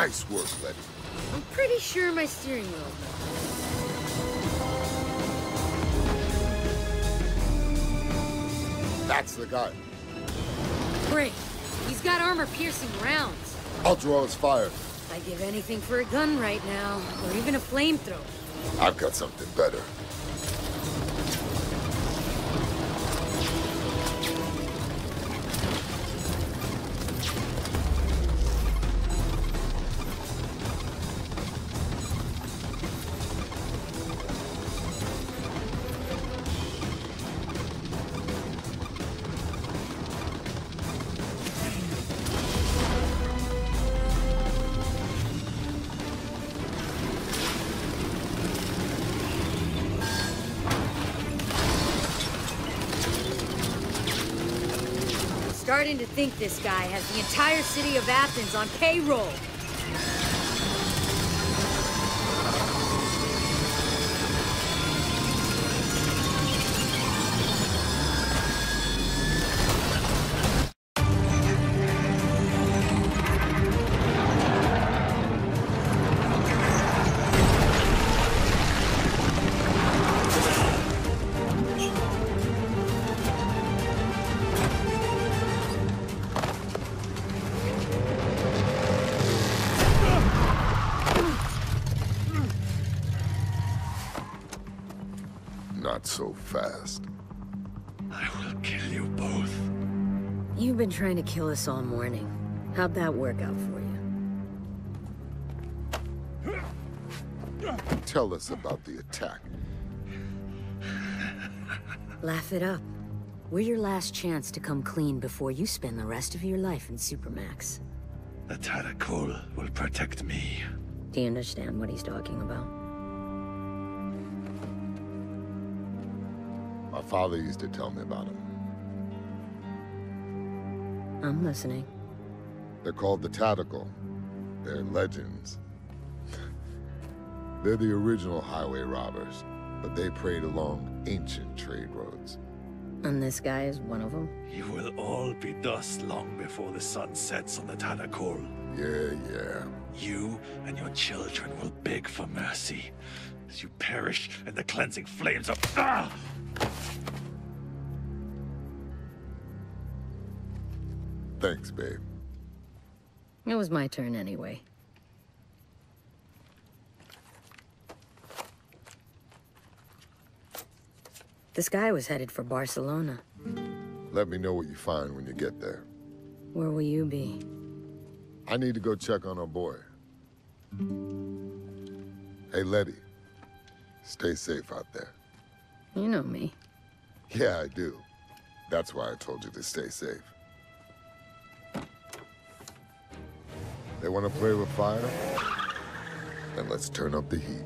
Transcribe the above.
Nice work, Letty. I'm pretty sure my steering wheel. That's the guy. Great. He's got armor-piercing rounds. I'll draw his fire. I'd give anything for a gun right now, or even a flamethrower. I've got something better. Starting to think this guy has the entire city of Athens on payroll. Not so fast. I will kill you both. You've been trying to kill us all morning. How'd that work out for you? Tell us about the attack. Laugh it up. We're your last chance to come clean before you spend the rest of your life in Supermax. The Tadakul will protect me. Do you understand what he's talking about? My father used to tell me about them. I'm listening. They're called the Tactical. They're legends. They're the original highway robbers, but they preyed along ancient trade roads. And this guy is one of them? You will all be dust long before the sun sets on the Tadakul. Yeah, yeah. You and your children will beg for mercy as you perish in the cleansing flames of. Ah! Thanks, babe. It was my turn anyway. This guy was headed for Barcelona. Let me know what you find when you get there. Where will you be? I need to go check on our boy. Hey, Letty. Stay safe out there. You know me. Yeah, I do. That's why I told you to stay safe. They want to play with fire? Then let's turn up the heat.